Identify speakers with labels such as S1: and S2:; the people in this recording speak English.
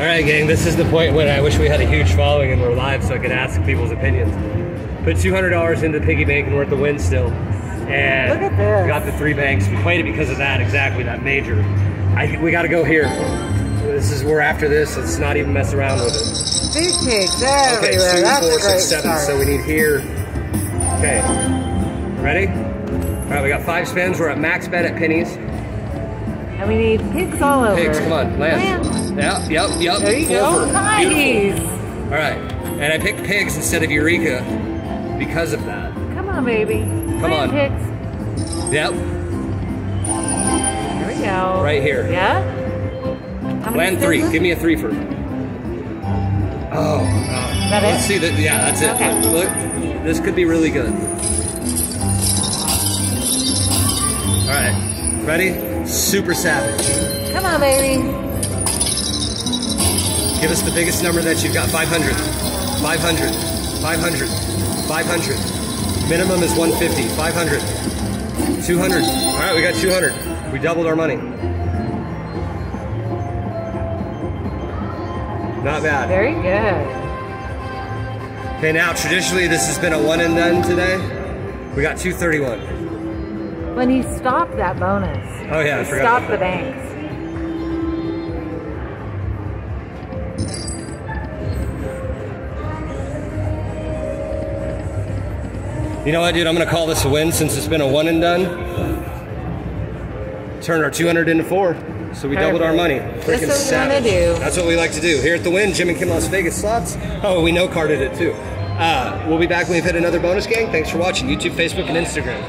S1: All right, gang, this is the point when I wish we had a huge following and we're live so I could ask people's opinions. Put $200 into the piggy bank and we're at the Wynn still. And
S2: Look at this.
S1: we got the three banks. We played it because of that, exactly, that major. I think we got to go here. This is, we're after this. Let's not even mess around with it.
S2: Big pigs
S1: Okay, two,
S2: That's
S1: four, six, seven.
S2: start.
S1: So we need here. Okay. Ready? All right, we got five spins. We're at max bet at pennies.
S2: And we need pigs all over.
S1: Pigs, come on, land. Yep, yep, yep.
S2: There you go. Nice.
S1: Beautiful. All right, and I picked pigs instead of Eureka because of that.
S2: Come on, baby. Come
S1: on.
S2: pigs.
S1: Yep,
S2: There we go.
S1: Right here.
S2: Yeah.
S1: Land three. Give me a three for. Oh,
S2: that
S1: let's
S2: it?
S1: see that. Yeah, that's it.
S2: Okay.
S1: Look, this could be really good. All right, ready? Super savage.
S2: Come on, baby.
S1: Give us the biggest number that you've got. 500. 500. 500. 500. Minimum is 150. 500. 200. All right, we got 200. We doubled our money. Not bad.
S2: Very good.
S1: Okay, now traditionally this has been a one and done today. We got 231.
S2: When he stopped that bonus.
S1: Oh yeah, I forgot
S2: Stop the banks.
S1: You know what, dude? I'm gonna call this a win since it's been a one and done. Turn our 200 into four, so we doubled our money.
S2: Perfect.
S1: Freaking
S2: That's what we wanna
S1: savage.
S2: do.
S1: That's what we like to do here at the Wynn. Jim and Kim Las Vegas slots. Oh, we no carded it too. Uh, we'll be back when we've hit another bonus gang. Thanks for watching YouTube, Facebook, and Instagram.